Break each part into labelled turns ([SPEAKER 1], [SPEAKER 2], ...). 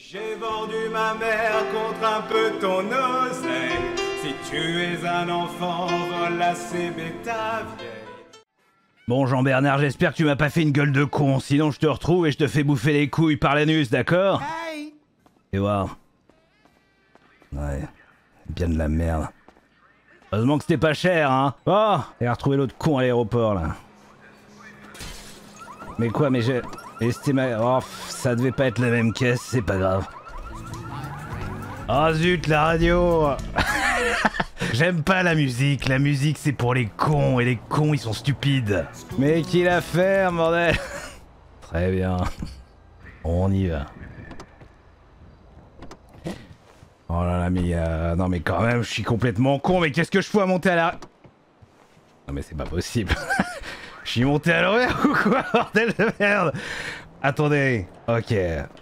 [SPEAKER 1] J'ai vendu ma mère contre un peu ton oseille. Si tu es un enfant, voilà c'est ta vieille.
[SPEAKER 2] Bon Jean-Bernard, j'espère que tu m'as pas fait une gueule de con, sinon je te retrouve et je te fais bouffer les couilles par l'anus, d'accord Et voir. Ouais, bien de la merde. Heureusement que c'était pas cher, hein Oh Et retrouvé l'autre con à l'aéroport, là. Mais quoi, mais j'ai... Et c'était ma... Oh, ça devait pas être la même caisse, c'est pas grave. Oh zut, la radio J'aime pas la musique, la musique c'est pour les cons, et les cons ils sont stupides. Mais qui la ferme, bordel Très bien. On y va. Oh là là, mais euh, non mais quand même, je suis complètement con, mais qu'est-ce que je fous à monter à la... Non mais c'est pas possible. Je suis monté à l'envers ou quoi, bordel de merde Attendez, ok,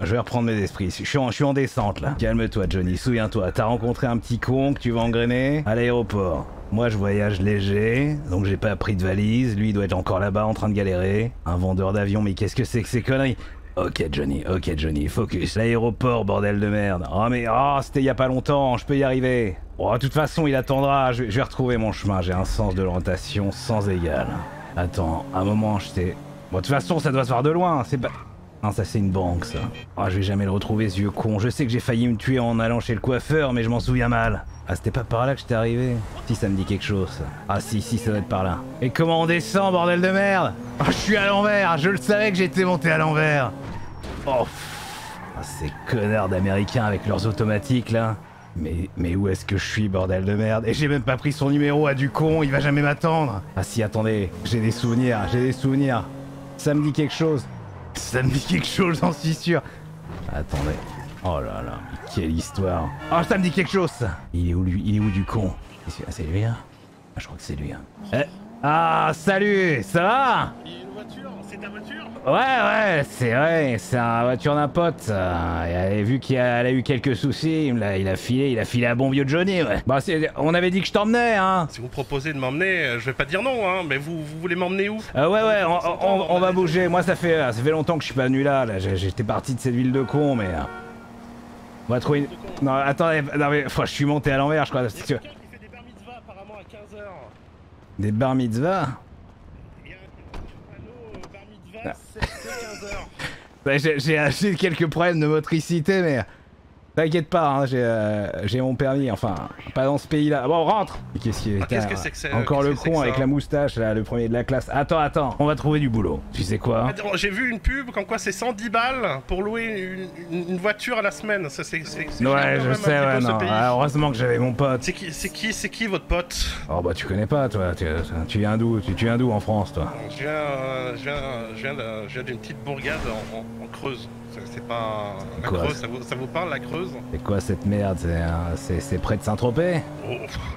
[SPEAKER 2] je vais reprendre mes esprits. Je suis en, descente là. Calme-toi, Johnny. Souviens-toi, t'as rencontré un petit con que tu vas engrainer? À l'aéroport. Moi, je voyage léger, donc j'ai pas pris de valise. Lui, doit être encore là-bas en train de galérer. Un vendeur d'avion, mais qu'est-ce que c'est que ces conneries? Ok, Johnny, ok, Johnny, focus. L'aéroport, bordel de merde. Oh, mais oh, c'était il y a pas longtemps, je peux y arriver. Oh, de toute façon, il attendra. Je, je vais retrouver mon chemin. J'ai un sens de l'orientation sans égal. Attends, un moment, je t'ai... Bon, de toute façon, ça doit se voir de loin, c'est pas... Non, ça c'est une banque, ça. Oh, je vais jamais le retrouver, ce vieux con. Je sais que j'ai failli me tuer en allant chez le coiffeur, mais je m'en souviens mal. Ah, c'était pas par là que j'étais arrivé Si, ça me dit quelque chose. Ah si, si, ça doit être par là. Et comment on descend, bordel de merde oh, Je suis à l'envers Je le savais que j'étais monté à l'envers Oh, ah, ces connards d'américains avec leurs automatiques, là. Mais, mais où est-ce que je suis, bordel de merde Et j'ai même pas pris son numéro à du con, il va jamais m'attendre Ah si, attendez, j'ai des souvenirs, j'ai des souvenirs. Ça me dit quelque chose. Ça me dit quelque chose, j'en suis sûr. Attendez. Oh là là, quelle histoire. Oh, ça me dit quelque chose, Il est où, lui? Il est où, du con? Ah, C'est lui, hein? Ah, Je crois que c'est lui, hein. Eh ah, salut Ça va?
[SPEAKER 3] C'est ta voiture?
[SPEAKER 2] Ouais, ouais, c'est vrai, c'est la voiture d'un pote. Euh, vu qu'il a, eu quelques soucis, il a, il a filé, il a filé à bon vieux Johnny, ouais. Bah, on avait dit que je t'emmenais, hein.
[SPEAKER 3] Si vous proposez de m'emmener, euh, je vais pas dire non, hein, mais vous, vous voulez m'emmener où?
[SPEAKER 2] Euh, Ouais, ouais, on, va bouger. Moi, ça fait, ça fait longtemps que je suis pas venu là. là. J'étais parti de cette ville de con, mais. On va trouver une. Non, attendez, non, mais, je suis monté à l'envers, je crois.
[SPEAKER 3] Quelqu'un qui fait des bar mitzvahs apparemment à 15h.
[SPEAKER 2] Des bar mitzvahs? J'ai quelques problèmes de motricité, mais T'inquiète pas, hein, euh, j'ai mon permis, enfin, pas dans ce pays-là. Bon, rentre
[SPEAKER 3] Qu'est-ce est, ah, que c'est que c'est
[SPEAKER 2] Encore le con avec la moustache, là, le premier de la classe. Attends, attends, on va trouver du boulot. Tu sais quoi
[SPEAKER 3] J'ai vu une pub comme quoi c'est 110 balles pour louer une, voiture à la semaine. Ça, c'est,
[SPEAKER 2] ouais, je sais, ouais, non. Ah, heureusement que j'avais mon pote.
[SPEAKER 3] C'est qui, c'est qui, qui votre pote?
[SPEAKER 2] Oh bah tu connais pas, toi. Tu, viens d'où? Tu, viens d'où en France, toi?
[SPEAKER 3] Je viens, je viens, d'une petite bourgade en Creuse. C'est pas. La Creuse, ça vous, ça vous, parle la Creuse
[SPEAKER 2] C'est quoi cette merde C'est près de Saint-Tropez
[SPEAKER 3] oh,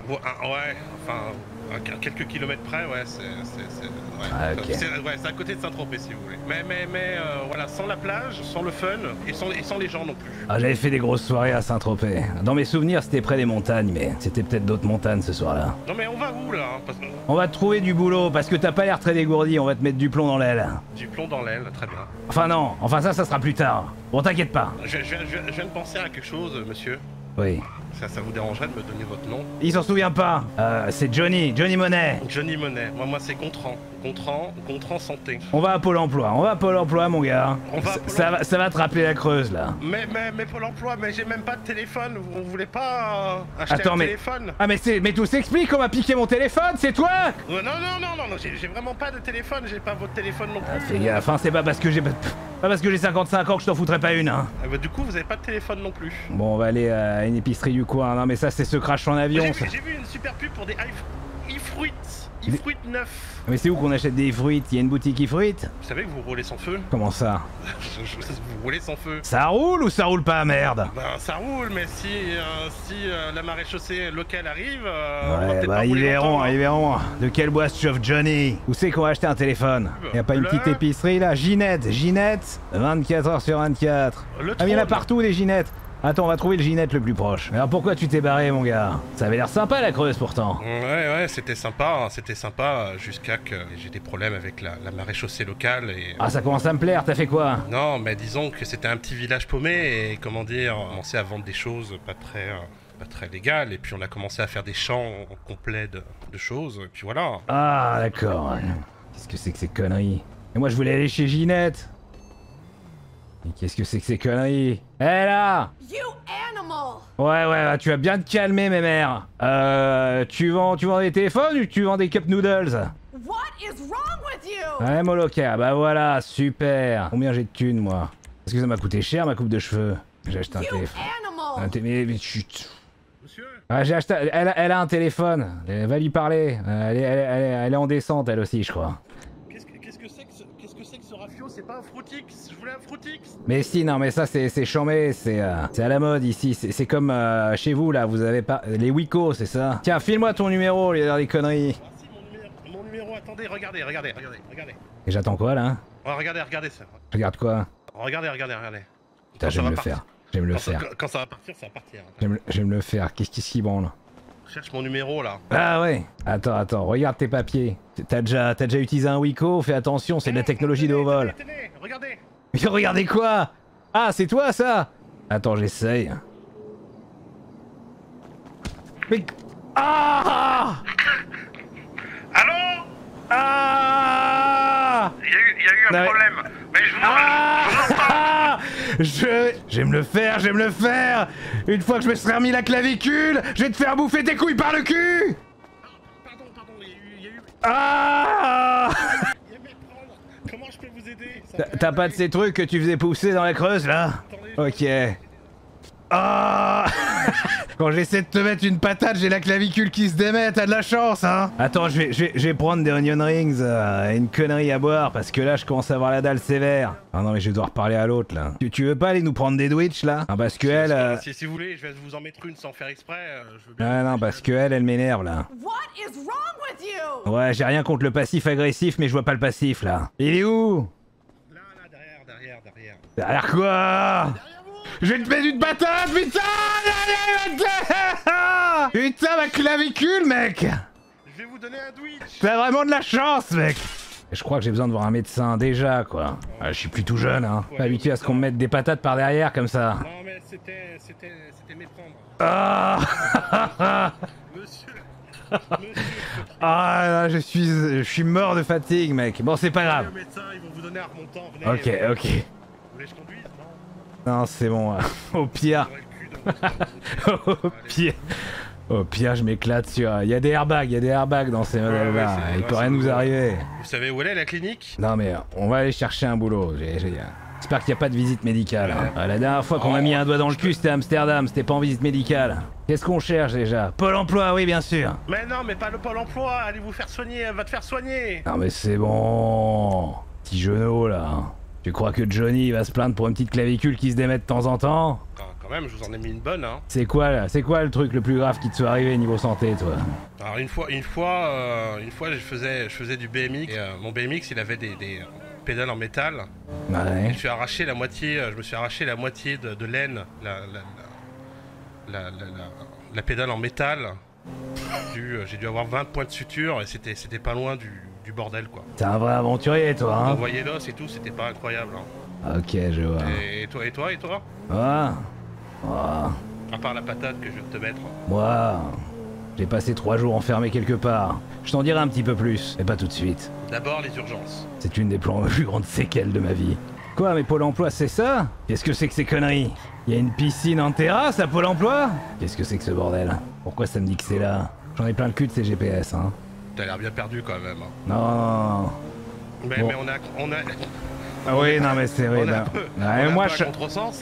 [SPEAKER 3] Ouais, enfin, à quelques kilomètres près, ouais, c'est
[SPEAKER 2] ah,
[SPEAKER 3] ouais, à côté de Saint-Tropez si vous voulez. Mais, mais, mais euh, voilà, sans la plage, sans le fun et sans, et sans les gens non plus.
[SPEAKER 2] Ah, j'avais fait des grosses soirées à Saint-Tropez. Dans mes souvenirs, c'était près des montagnes, mais c'était peut-être d'autres montagnes ce soir-là.
[SPEAKER 3] Non, mais on va où là
[SPEAKER 2] On va te trouver du boulot parce que t'as pas l'air très dégourdi, on va te mettre du plomb dans l'aile.
[SPEAKER 3] Du plomb dans l'aile, très bien.
[SPEAKER 2] Enfin, non, enfin, ça, ça sera plus tard. Bon, t'inquiète pas.
[SPEAKER 3] Je, je, je viens de penser à quelque chose, monsieur.
[SPEAKER 2] Oui.
[SPEAKER 3] Ça, ça vous dérangerait de me donner votre nom?
[SPEAKER 2] Il s'en souvient pas. Euh, c'est Johnny, Johnny Monet.
[SPEAKER 3] Johnny Monet. Moi, moi c'est Gontran. Gontran, Gontran Santé.
[SPEAKER 2] On va à Pôle emploi, on va à Pôle emploi, mon gars. On va ça, va, ça va te rappeler la creuse, là.
[SPEAKER 3] Mais, mais, mais Pôle emploi, mais j'ai même pas de téléphone. Vous, voulez pas euh, acheter Attends, un
[SPEAKER 2] mais...
[SPEAKER 3] téléphone?
[SPEAKER 2] Ah, mais, c'est, mais tout s'explique, on m'a piqué mon téléphone, c'est toi
[SPEAKER 3] Non, non, non, non, non, j'ai, vraiment pas de téléphone, j'ai pas votre téléphone non plus.
[SPEAKER 2] Ah, fais gaffe, hein, c'est pas parce que j'ai pas... parce que j'ai 55 ans que je t'en foutrais pas une, hein.
[SPEAKER 3] Ah, bah, du coup, vous avez pas de téléphone non plus.
[SPEAKER 2] Bon, on va aller à une épicerie du coin. Non, mais ça, c'est ce crash en avion.
[SPEAKER 3] J'ai vu, une super pub pour des e-fruits. E-fruits neufs.
[SPEAKER 2] Mais c'est où qu'on achète des fruits Il y a une boutique e-fruits
[SPEAKER 3] Vous savez que vous roulez sans feu.
[SPEAKER 2] Comment ça?
[SPEAKER 3] Vous roulez sans feu.
[SPEAKER 2] Ça roule ou ça roule pas, merde?
[SPEAKER 3] Ben ça roule, mais si, euh, si euh, la marée chaussée locale arrive,
[SPEAKER 2] euh, ouais, bah ils verront, ils verront. De quelle boîte chauffe Johnny? Où c'est qu'on va acheter un téléphone? Y a pas une petite épicerie là? Ginette, Ginette 24h sur 24. ah, il y en a partout des Ginettes Attends, on va trouver le Ginette le plus proche. Alors pourquoi tu t'es barré, mon gars? Ça avait l'air sympa la creuse pourtant.
[SPEAKER 3] Ouais, ouais, c'était sympa, hein, c'était sympa jusqu'à que j'ai des problèmes avec la, la marée chaussée locale et...
[SPEAKER 2] Ah, ça commence à me plaire, t'as fait quoi?
[SPEAKER 3] Non, mais disons que c'était un petit village paumé et comment dire, on a commencé à vendre des choses pas très... euh, pas très légales et puis on a commencé à faire des champs complets de, de choses et puis voilà.
[SPEAKER 2] Ah, d'accord. Qu'est-ce que c'est que ces conneries? Et moi, je voulais aller chez Ginette. Qu'est-ce que c'est que ces conneries? Eh là
[SPEAKER 4] You animal!
[SPEAKER 2] Ouais, ouais, bah, tu vas bien te calmer, mes mères. Euh, tu vends, tu vends des téléphones ou tu vends des cup noodles?
[SPEAKER 4] What is wrong with you?
[SPEAKER 2] Ouais, Moloka, bah voilà, super. Combien j'ai de thunes, moi? Parce que ça m'a coûté cher, ma coupe de cheveux? J'ai acheté un
[SPEAKER 4] You
[SPEAKER 2] téléphone. Un
[SPEAKER 4] animal!
[SPEAKER 2] té- mais, mais chut.
[SPEAKER 3] Monsieur?
[SPEAKER 2] Ah, j'ai acheté. Elle, a- elle a un téléphone. Elle va lui parler. Euh, Elle est, elle est- elle est- elle est en descente, elle aussi, je crois.
[SPEAKER 3] Qu'est-ce que qu'est-ce que c'est que ce, qu'est-ce que c'est que ce rafio C'est pas un Fruitix Je voulais un Fruitix
[SPEAKER 2] Mais si, non, mais ça, c'est c'est chambé, c'est euh, c'est à la mode ici. C'est c'est comme euh, chez vous, là, vous avez pas. Les Wiko, c'est ça? Tiens, file-moi ton numéro, il y a des conneries.
[SPEAKER 3] Ah mon numéro, mon numéro, attendez, regardez, regardez, regardez, regardez.
[SPEAKER 2] Et j'attends quoi, là?
[SPEAKER 3] Oh, regardez, regardez ça.
[SPEAKER 2] Regarde quoi?
[SPEAKER 3] Regardez, regardez, regardez.
[SPEAKER 2] Putain,
[SPEAKER 3] Quand
[SPEAKER 2] je
[SPEAKER 3] ça
[SPEAKER 2] vais
[SPEAKER 3] va
[SPEAKER 2] me le
[SPEAKER 3] partir-
[SPEAKER 2] faire. Je vais me le
[SPEAKER 3] Quand,
[SPEAKER 2] faire.
[SPEAKER 3] quand- quand ça va partir, ça va partir.
[SPEAKER 2] Je vais me, je vais me le faire. Qu'est-ce qui branle?
[SPEAKER 3] Je cherche mon numéro là.
[SPEAKER 2] Ah ouais Attends, attends, regarde tes papiers. T'as déjà, t'as déjà utilisé un Wiko Fais attention, c'est de la technologie de haut vol.
[SPEAKER 3] Tenez, tenez, regardez
[SPEAKER 2] Mais regardez quoi? Ah, c'est toi ça Attends, j'essaye. Mais... Ah
[SPEAKER 3] Allô?
[SPEAKER 2] Ah
[SPEAKER 3] Il y, a eu- il y a eu un
[SPEAKER 2] Non,
[SPEAKER 3] problème. Mais je vous
[SPEAKER 2] Ah Je... Je vais me le faire, je vais me le faire. Une fois que je me serai remis la clavicule, je vais te faire bouffer tes couilles par le cul.
[SPEAKER 3] Pardon, pardon, il y a eu...
[SPEAKER 2] Ah
[SPEAKER 3] il y. Comment je peux vous aider?
[SPEAKER 2] T'as- pas de ces trucs que tu faisais pousser dans la creuse là?
[SPEAKER 3] Attendez,
[SPEAKER 2] Ok. Ah Quand j'essaie de te mettre une patate, j'ai la clavicule qui se démet, t'as de la chance, hein Attends, je vais, je vais, je vais prendre des onion rings euh, et une connerie à boire, parce que là, je commence à avoir la dalle sévère. Ah non, mais je vais devoir parler à l'autre, là. Tu, tu veux pas aller nous prendre des Twitch, là? Ah, parce que elle... euh,
[SPEAKER 3] Si, si vous voulez, je vais vous en mettre une sans faire exprès. euh, Je veux bien.
[SPEAKER 2] Ah non, parce que elle, elle m'énerve, là.
[SPEAKER 4] What is wrong with you?
[SPEAKER 2] Ouais, j'ai rien contre le passif agressif, mais je vois pas le passif, là. Il est où?
[SPEAKER 3] Là, là, derrière, derrière, derrière.
[SPEAKER 2] Derrière quoi? Je vais te mettre une patate, putain Putain, ma clavicule, mec
[SPEAKER 3] Je vais vous donner un Twitch.
[SPEAKER 2] T'as vraiment de la chance, mec Je crois que j'ai besoin de voir un médecin, déjà, quoi. Ah, je suis plus tout jeune, hein. Pas habitué à ce qu'on me mette des patates par derrière, comme ça.
[SPEAKER 3] Non, mais c'était... C'était... C'était méprendre.
[SPEAKER 2] Ah
[SPEAKER 3] Monsieur... Monsieur...
[SPEAKER 2] Ah, là, je suis... Je suis mort de fatigue, mec. Bon, c'est pas grave.
[SPEAKER 3] Le médecin, ils vont vous donner un remontant. Venez,
[SPEAKER 2] Ok, ok.
[SPEAKER 3] Vous voulez que je conduise? Non
[SPEAKER 2] c'est bon. hein. Au pire... Au pire... Au pire, je m'éclate sur... Il y a des airbags, il y a des airbags dans ces modèles-là. Il peut rien nous arriver.
[SPEAKER 3] Vous savez où elle est, la clinique?
[SPEAKER 2] Non mais on va aller chercher un boulot. J'espère qu'il n'y a pas de visite médicale. hein. Euh, La dernière fois qu'on m'a mis un doigt dans le cul, c'était à Amsterdam, c'était pas en visite médicale. Qu'est-ce qu'on cherche déjà? Pôle emploi, oui bien sûr.
[SPEAKER 3] Mais non, mais pas le pôle emploi. Allez vous faire soigner, elle va te faire soigner.
[SPEAKER 2] Non mais c'est bon. Petit genou là. Tu crois que Johnny va se plaindre pour une petite clavicule qui se démet de temps en temps
[SPEAKER 3] Ah, quand même, je vous en ai mis une bonne, hein.
[SPEAKER 2] C'est quoi là C'est quoi le truc le plus grave qui te soit arrivé niveau santé toi
[SPEAKER 3] Alors une fois, une fois, euh, une fois, je faisais, je faisais du BMX. Et, euh, mon BMX, il avait des, des, pédales en métal. Et je me suis arraché la moitié, euh, je me suis arraché la moitié de, de laine, la, la, la, la, la- pédale en métal. J'ai dû, avoir 20 points de suture et c'était, c'était pas loin du, du bordel quoi.
[SPEAKER 2] T'es un vrai aventurier toi hein
[SPEAKER 3] voyait l'os et tout, c'était pas incroyable. hein.
[SPEAKER 2] Ok je vois.
[SPEAKER 3] Et, toi, et toi, et toi
[SPEAKER 2] Ah. Ah.
[SPEAKER 3] À part la patate que je de te mettre.
[SPEAKER 2] Moi, j'ai passé trois jours enfermé quelque part. Je t'en dirai un petit peu plus, mais pas tout de suite.
[SPEAKER 3] D'abord les urgences.
[SPEAKER 2] C'est une des plus grandes séquelles de ma vie. Quoi, mais Pôle emploi, c'est ça? Qu'est-ce que c'est que ces conneries? Y a une piscine en terrasse à Pôle emploi? Qu'est-ce que c'est que ce bordel? Pourquoi ça me dit que c'est là? J'en ai plein le cul de ces GPS, hein.
[SPEAKER 3] T'as l'air bien perdu quand même. hein.
[SPEAKER 2] Non.
[SPEAKER 3] Mais,
[SPEAKER 2] Bon.
[SPEAKER 3] mais on a, on a,
[SPEAKER 2] Ah oui, non, mais c'est vrai. bah- moi, je,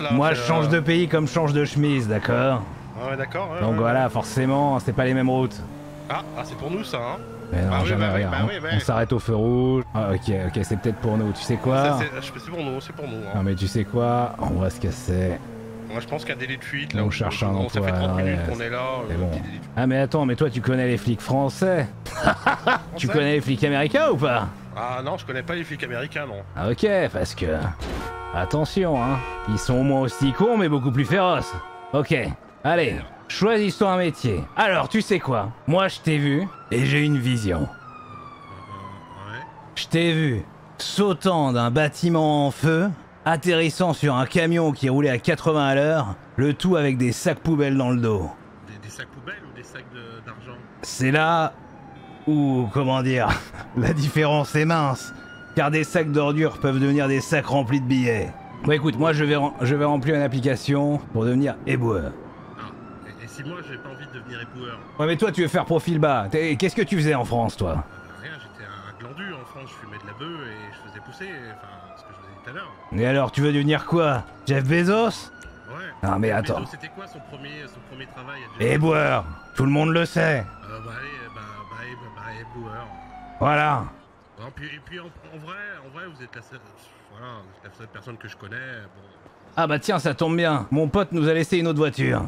[SPEAKER 3] là.
[SPEAKER 2] moi, je change
[SPEAKER 3] euh,
[SPEAKER 2] de pays comme je change de chemise, d'accord
[SPEAKER 3] Ah ouais, d'accord. ouais,
[SPEAKER 2] Donc
[SPEAKER 3] ouais.
[SPEAKER 2] voilà, forcément, c'est pas les mêmes routes.
[SPEAKER 3] Ah, ah, c'est pour nous ça, hein.
[SPEAKER 2] Mais non,
[SPEAKER 3] Ah oui, bah oui,
[SPEAKER 2] rien.
[SPEAKER 3] bah oui, bah
[SPEAKER 2] on s'arrête au feu rouge. Ah, ok, ok, c'est peut-être pour nous. Tu sais quoi
[SPEAKER 3] c'est pour nous, c'est pour nous. hein.
[SPEAKER 2] Non mais tu sais quoi On va se casser.
[SPEAKER 3] Moi, je pense qu'il y a un délai de fuite
[SPEAKER 2] On
[SPEAKER 3] là. où-
[SPEAKER 2] cherche un
[SPEAKER 3] où Ça
[SPEAKER 2] emploi,
[SPEAKER 3] fait 30
[SPEAKER 2] ouais,
[SPEAKER 3] minutes qu'on est là. euh.
[SPEAKER 2] Ah mais attends, mais toi tu connais les flics français Tu connais les flics américains ou pas?
[SPEAKER 3] Ah non, je connais pas les flics américains, non.
[SPEAKER 2] Ah ok, parce que... Attention, hein. Ils sont au moins aussi cons, mais beaucoup plus féroces. Ok, allez, choisis-toi un métier. Alors, tu sais quoi? Moi, je t'ai vu, et j'ai une vision.
[SPEAKER 3] Ouais.
[SPEAKER 2] Je t'ai vu sautant d'un bâtiment en feu, atterrissant sur un camion qui roulait à 80 à l'heure, le tout avec des sacs poubelles dans le dos.
[SPEAKER 3] Des, des sacs poubelles ou des sacs de- d'argent?
[SPEAKER 2] C'est là où, comment dire, la différence est mince. Car des sacs d'ordures peuvent devenir des sacs remplis de billets. Bon écoute, moi je vais, rem- je vais remplir une application pour devenir éboueur.
[SPEAKER 3] Ah, et, et si moi j'ai pas envie de devenir éboueur?
[SPEAKER 2] Ouais mais toi tu veux faire profil bas. Qu'est-ce que tu faisais en France toi?
[SPEAKER 3] Bah, Rien, j'étais un glandu en France, je fumais de la bœuf et je faisais pousser, enfin, ce que je faisais tout à l'heure.
[SPEAKER 2] Et alors tu veux devenir quoi? Jeff Bezos?
[SPEAKER 3] Ouais.
[SPEAKER 2] Ah, mais attends.
[SPEAKER 3] C'était quoi son premier, son premier travail
[SPEAKER 2] Éboueur Tout le monde le sait.
[SPEAKER 3] Euh, bah, allez, bah, bah, eh, bah, bah, éboueur.
[SPEAKER 2] Voilà.
[SPEAKER 3] Non, puis, et puis en, en vrai, en vrai, vous êtes la seule, voilà, vous êtes la seule personne que je connais. Bon,
[SPEAKER 2] Ah bah tiens, ça tombe bien. Mon pote nous a laissé une autre voiture.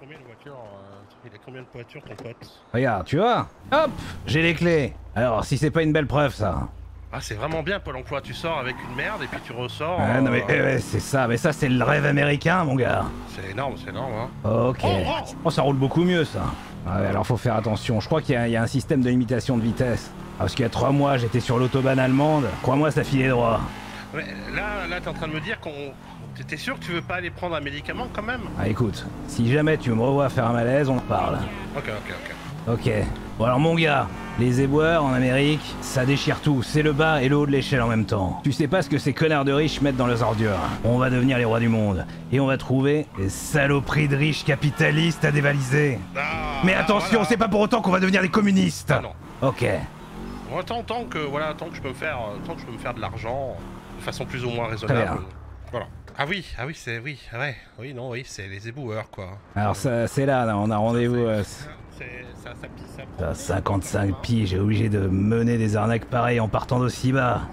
[SPEAKER 3] combien de voitures euh, Il a combien de voitures ton pote?
[SPEAKER 2] Regarde, tu vois Hop J'ai les clés. Alors, si c'est pas une belle preuve ça.
[SPEAKER 3] Ah, c'est vraiment bien Pôle Emploi. Tu sors avec une merde et puis tu ressors.
[SPEAKER 2] Ah, non mais
[SPEAKER 3] euh,
[SPEAKER 2] eh c'est ça, mais ça c'est le rêve américain mon gars.
[SPEAKER 3] C'est énorme, c'est énorme. Hein.
[SPEAKER 2] Ok.
[SPEAKER 3] Oh, oh
[SPEAKER 2] Oh, ça roule beaucoup mieux ça. Ah ouais, alors faut faire attention. Je crois qu'il y, a- il y a un système de limitation de vitesse. Ah, Parce qu'il y a trois mois, j'étais sur l'autobahn allemande. Crois-moi, ça filait droit.
[SPEAKER 3] Mais là, là, t'es en train de me dire qu'on. T'es sûr que tu veux pas aller prendre un médicament quand même?
[SPEAKER 2] Ah écoute, si jamais tu me revois faire un malaise, on en parle.
[SPEAKER 3] Ok, ok, ok.
[SPEAKER 2] Ok. Bon alors mon gars, les éboueurs en Amérique, ça déchire tout. C'est le bas et le haut de l'échelle en même temps. Tu sais pas ce que ces connards de riches mettent dans leurs ordures. On va devenir les rois du monde. Et on va trouver des saloperies de riches capitalistes à dévaliser.
[SPEAKER 3] Ah,
[SPEAKER 2] Mais attention,
[SPEAKER 3] voilà.
[SPEAKER 2] c'est pas pour autant qu'on va devenir des communistes.
[SPEAKER 3] Ah non.
[SPEAKER 2] Ok.
[SPEAKER 3] Moi, tant, tant que voilà, tant que je peux me faire, euh, tant que je peux me faire de l'argent de façon plus ou moins raisonnable. Voilà. Ah oui, ah oui, c'est oui, ah ouais, oui, non, oui, c'est les éboueurs quoi.
[SPEAKER 2] Alors ça, c'est là, là, on a rendez-vous. euh,
[SPEAKER 3] ça, ça, ça, prend-
[SPEAKER 2] à 55 piges, j'ai obligé de mener des arnaques pareilles en partant d'aussi bas.
[SPEAKER 3] hein.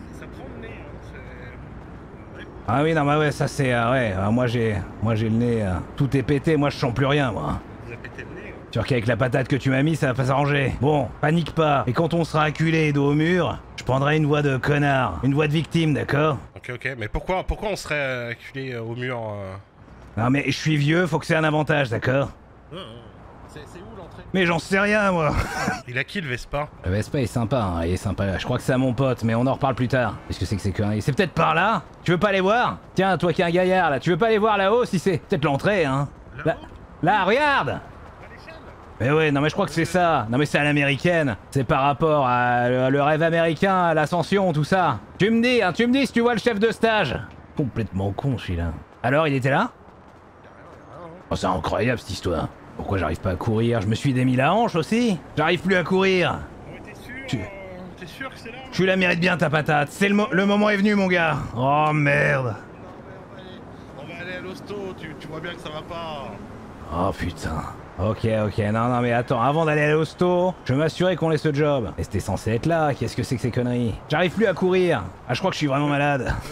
[SPEAKER 2] Ah oui, non, bah ouais, ça c'est. euh, ouais, euh, moi j'ai moi j'ai le nez. euh, tout est pété, moi je sens plus rien, moi.
[SPEAKER 3] Vous avez pété le nez. hein.
[SPEAKER 2] Sûr qu'avec la patate que tu m'as mis, ça va pas s'arranger. Bon, panique pas. Et quand on sera acculé et dos au mur, je prendrai une voix de connard. Une voix de victime, d'accord?
[SPEAKER 3] Ok, ok, mais pourquoi, pourquoi on serait euh, acculé euh, au mur euh
[SPEAKER 2] Non mais je suis vieux, faut que c'est un avantage, d'accord.
[SPEAKER 3] C'est c'est où l'entrée
[SPEAKER 2] Mais j'en sais rien, moi.
[SPEAKER 3] Il a qui le Vespa
[SPEAKER 2] Le Vespa est sympa, hein, il est sympa. Je crois que c'est à mon pote, mais on en reparle plus tard. Qu'est-ce que c'est que ces conneries C'est peut-être par là. Tu veux pas aller voir? Tiens, toi qui es un gaillard, là, tu veux pas aller voir là-haut si c'est peut-être l'entrée, hein? Là, là, regarde Mais ouais, non mais je crois que c'est ça. Non mais c'est à l'américaine. C'est par rapport à le, le rêve américain, à l'ascension, tout ça. Tu me dis, hein, tu me dis si tu vois le chef de stage. Complètement con celui-là. Alors, il était là? Oh, c'est incroyable cette histoire. Pourquoi j'arrive pas à courir? Je me suis démis la hanche aussi J'arrive plus à courir
[SPEAKER 3] Ouais, t'es sûr
[SPEAKER 2] Tu-
[SPEAKER 3] euh, sûr que c'est là
[SPEAKER 2] Tu la mérites bien ta patate. C'est le, mo- le moment est venu mon gars. Oh merde.
[SPEAKER 3] On va aller à l'hosto, tu, tu vois bien que ça va pas.
[SPEAKER 2] Oh putain. Ok, ok, non, non, mais attends, avant d'aller à l'hosto, je m'assurer qu'on laisse ce job. Mais c'était censé être là, qu'est-ce que c'est que ces conneries? J'arrive plus à courir. Ah, je crois que je suis vraiment malade.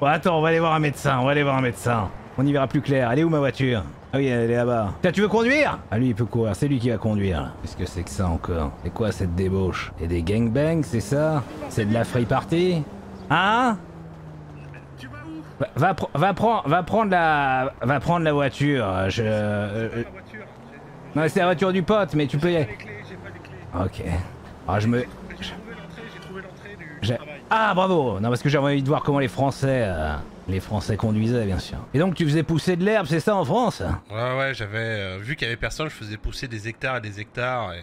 [SPEAKER 2] Bon, attends, on va aller voir un médecin, on va aller voir un médecin. On y verra plus clair. Elle est où ma voiture? Ah oui, elle est là-bas. Tiens, tu veux conduire? Ah lui, il peut courir, c'est lui qui va conduire. là. Qu'est-ce que c'est que ça encore? C'est quoi cette débauche? Et des gangbangs, c'est ça? C'est de la free party? Hein?
[SPEAKER 3] Où
[SPEAKER 2] va, va, va, prendre, va prendre la, va prendre la voiture. Je, euh.
[SPEAKER 3] J'ai-
[SPEAKER 2] non, mais c'est la voiture du pote, mais tu peux y
[SPEAKER 3] J'ai
[SPEAKER 2] aller.
[SPEAKER 3] pas les clés, j'ai pas les clés.
[SPEAKER 2] Ok. Ah, je me.
[SPEAKER 3] J'ai trouvé l'entrée, j'ai trouvé l'entrée du, du
[SPEAKER 2] j'ai-
[SPEAKER 3] travail.
[SPEAKER 2] Ah, bravo Non, parce que j'avais envie de voir comment les Français. euh, les Français conduisaient, bien sûr. Et donc, tu faisais pousser de l'herbe, c'est ça en France?
[SPEAKER 3] Ouais, ouais, j'avais. euh, vu qu'il y avait personne, je faisais pousser des hectares et des hectares et.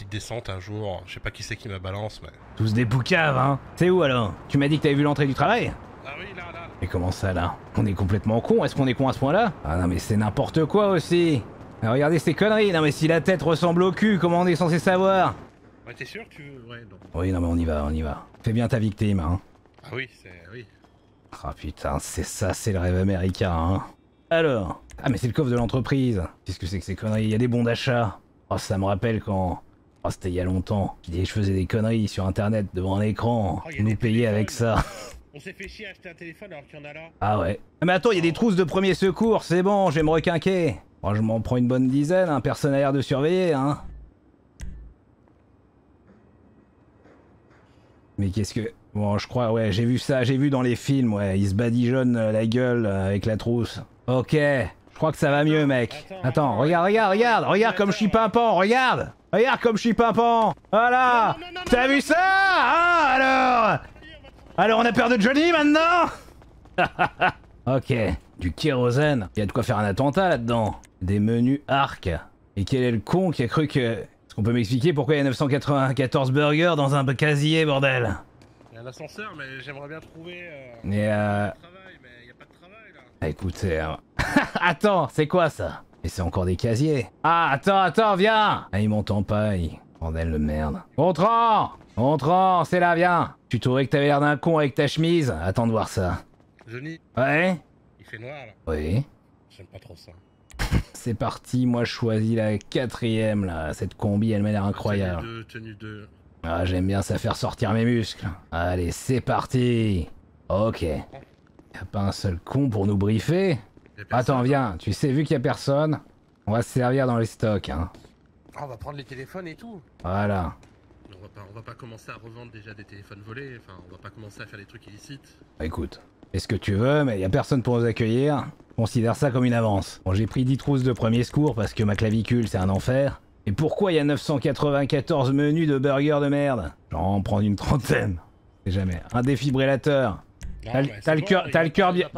[SPEAKER 3] Ils descendent un jour, je sais pas qui c'est qui me balance, mais.
[SPEAKER 2] Tous des poucaves, hein C'est où alors? Tu m'as dit que t'avais vu l'entrée du travail?
[SPEAKER 3] Ah oui, là, là.
[SPEAKER 2] Mais comment ça là? On est complètement con, est-ce qu'on est con à ce point-là? Ah non mais c'est n'importe quoi aussi Ah, Regardez ces conneries, non mais si la tête ressemble au cul, comment on est censé savoir
[SPEAKER 3] Ouais, t'es sûr que tu veux. Ouais, non.
[SPEAKER 2] Oui non mais on y va, on y va. Fais bien ta victime, hein.
[SPEAKER 3] Ah oui, c'est. Oui.
[SPEAKER 2] Ah putain, c'est ça, c'est le rêve américain, hein. Alors Ah mais c'est le coffre de l'entreprise Qu'est-ce que c'est que ces conneries? Il y a des bons d'achat Oh ça me rappelle quand... Oh c'était il y a longtemps. Je disais que je faisais des conneries sur internet devant un écran.
[SPEAKER 3] Oh,
[SPEAKER 2] nous payer avec ça.
[SPEAKER 3] On s'est fait chier à acheter un téléphone alors qu'il y en a là.
[SPEAKER 2] Ah ouais. Mais attends, il y a des trousses de premier secours, c'est bon, je vais me requinquer. Bon, je m'en prends une bonne dizaine, hein, personne n'a l'air de surveiller, hein. Mais qu'est-ce que... Bon, je crois, ouais, j'ai vu ça, j'ai vu dans les films, ouais, il se badigeonne euh, la gueule euh, avec la trousse. Ok, je crois que ça va mieux, mec.
[SPEAKER 3] Attends,
[SPEAKER 2] Attends, regarde, regarde, regarde, regarde comme je suis pimpant, regarde Regarde comme je suis pimpant Voilà T'as vu ça Ah, alors? Alors on a peur de Johnny maintenant Ok, du kérosène. Il y a de quoi faire un attentat là-dedans. Des menus arc. Et quel est le con qui a cru que... Est-ce qu'on peut m'expliquer pourquoi il y a 994 burgers dans un casier, bordel?
[SPEAKER 3] Il y a un ascenseur, mais j'aimerais bien trouver euh,
[SPEAKER 2] Et euh...
[SPEAKER 3] du travail, mais il n'y a pas de travail là.
[SPEAKER 2] Ah, Écoutez, hein. attends, c'est quoi ça? Et c'est encore des casiers. Ah, attends, attends, viens Ah, il monte en paille. Bordel de merde. Contrant Contrant, c'est là, viens Tu trouvais que t'avais l'air d'un con avec ta chemise Attends de voir ça.
[SPEAKER 3] Johnny,
[SPEAKER 2] Ouais
[SPEAKER 3] il fait noir là.
[SPEAKER 2] Oui.
[SPEAKER 3] J'aime pas trop ça.
[SPEAKER 2] C'est parti, moi je choisis la quatrième là. Cette combi, elle m'a l'air incroyable.
[SPEAKER 3] Tenue 2, tenue 2.
[SPEAKER 2] Ah, j'aime bien ça faire sortir mes muscles. Allez, c'est parti. Ok. Y a pas un seul con pour nous briefer Attends, viens. Tu sais, vu qu'il y a personne, on va se servir dans les stocks, hein.
[SPEAKER 3] Ah, on va prendre les téléphones et tout.
[SPEAKER 2] Voilà.
[SPEAKER 3] On va, pas, on va pas commencer à revendre déjà des téléphones volés. Enfin, on va pas commencer à faire des trucs illicites.
[SPEAKER 2] Écoute, fais ce que tu veux, mais y a personne pour nous accueillir. Considère ça comme une avance. Bon, j'ai pris 10 trousses de premier secours parce que ma clavicule c'est un enfer. Et pourquoi y a 994 menus de burgers de merde? J'en en prendre une trentaine. C'est jamais. Un défibrillateur.
[SPEAKER 3] Non,
[SPEAKER 2] T'as le- cœur-
[SPEAKER 3] il
[SPEAKER 2] t'as
[SPEAKER 3] va
[SPEAKER 2] le
[SPEAKER 3] pas-
[SPEAKER 2] cœur
[SPEAKER 3] il
[SPEAKER 2] bien-.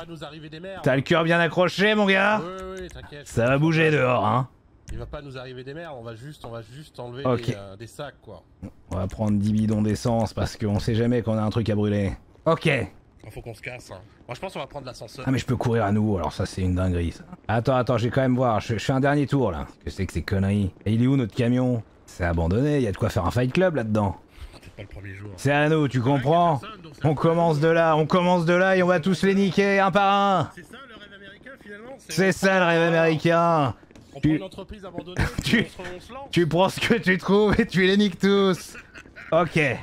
[SPEAKER 2] T'as le cœur bien accroché, mon gars?
[SPEAKER 3] Oui, oui.
[SPEAKER 2] Ça va bouger dehors, hein.
[SPEAKER 3] Il va pas nous arriver des merdes, on va juste, on va juste enlever des, euh, des sacs quoi.
[SPEAKER 2] On va prendre 10 bidons d'essence parce qu'on sait jamais qu'on a un truc à brûler. Ok.
[SPEAKER 3] Il faut qu'on se casse. Hein. Moi je pense qu'on va prendre l'ascenseur.
[SPEAKER 2] Ah mais je peux courir à nouveau, alors ça c'est une dinguerie ça. Attends, attends, je vais quand même voir, je, je fais un dernier tour là. Qu'est-ce que c'est que ces conneries Et il est où notre camion? C'est abandonné, il y a de quoi faire un fight club là-dedans. C'est à nous, tu comprends?
[SPEAKER 3] personne,
[SPEAKER 2] On commence de là, on commence de là et on va tous les niquer un par un
[SPEAKER 3] C'est ça le rêve américain finalement?
[SPEAKER 2] C'est ça le rêve américain
[SPEAKER 3] On
[SPEAKER 2] Tu-
[SPEAKER 3] prend une entreprise abandonnée,
[SPEAKER 2] Tu-
[SPEAKER 3] on, on.
[SPEAKER 2] Tu prends ce que tu trouves et tu les niques tous Ok,
[SPEAKER 3] plaît.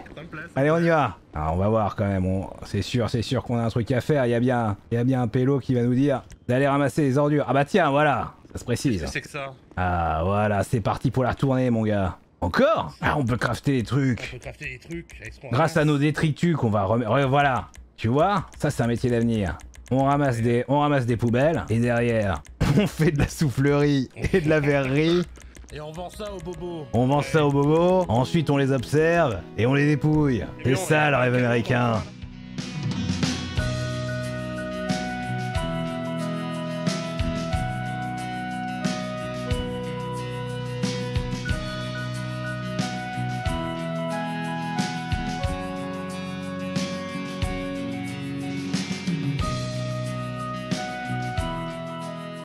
[SPEAKER 2] allez on y va Ah, On va voir quand même, on- c'est sûr, c'est sûr qu'on a un truc à faire, il y a bien, il y a bien un pélo qui va nous dire d'aller ramasser les ordures. Ah bah tiens, voilà, ça se précise.
[SPEAKER 3] C'est que ça?
[SPEAKER 2] Ah voilà, c'est parti pour la retournée mon gars. Encore? Ah on peut crafter des
[SPEAKER 3] On
[SPEAKER 2] trucs.
[SPEAKER 3] peut crafter des trucs
[SPEAKER 2] Grâce à nos détritus qu'on va remettre. Voilà. Tu vois? Ça c'est un métier d'avenir. On ramasse des, on ramasse des poubelles et derrière on fait de la soufflerie et de la verrerie.
[SPEAKER 3] Et on vend ça au bobo.
[SPEAKER 2] On vend ça aux bobos. Ensuite on les observe et on les dépouille. C'est ça le rêve américain.